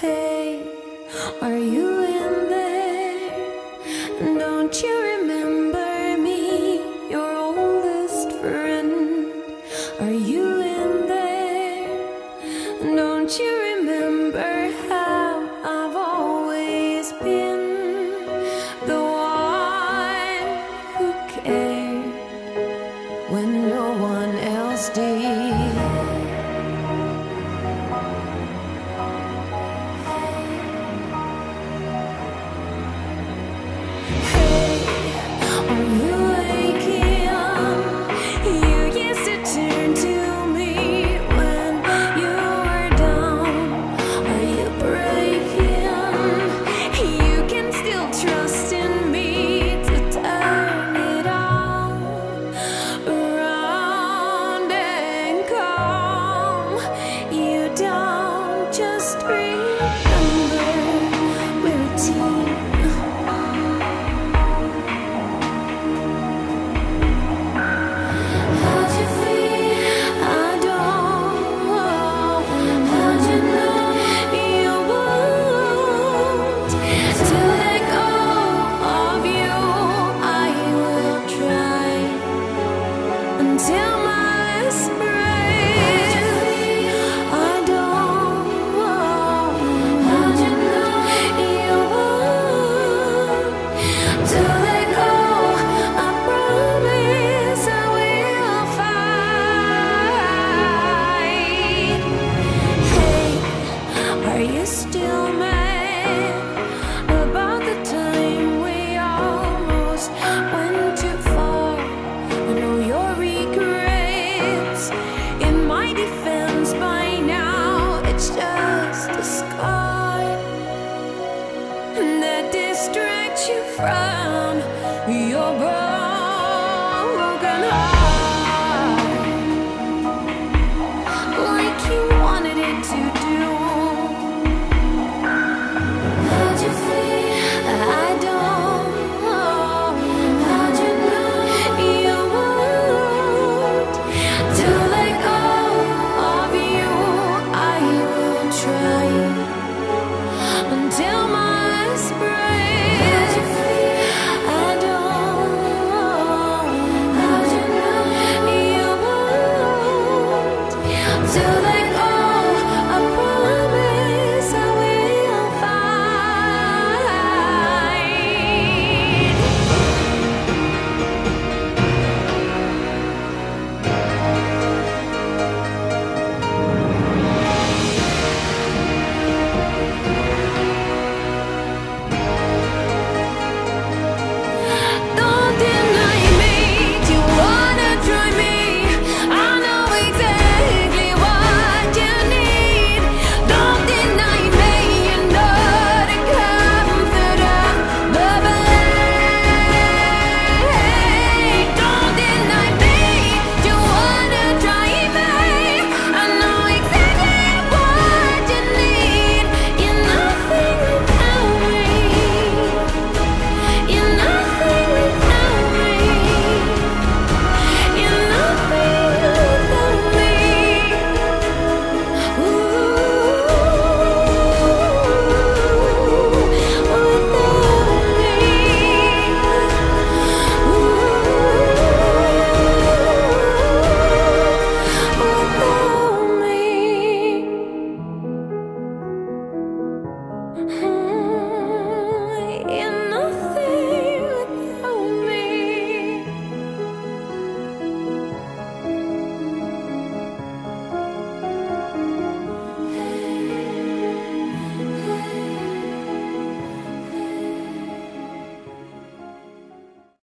Hey, are you in there? Don't you remember me, your oldest friend? Are you in there? Don't you remember how I've always been the one who cared when no one else did? you.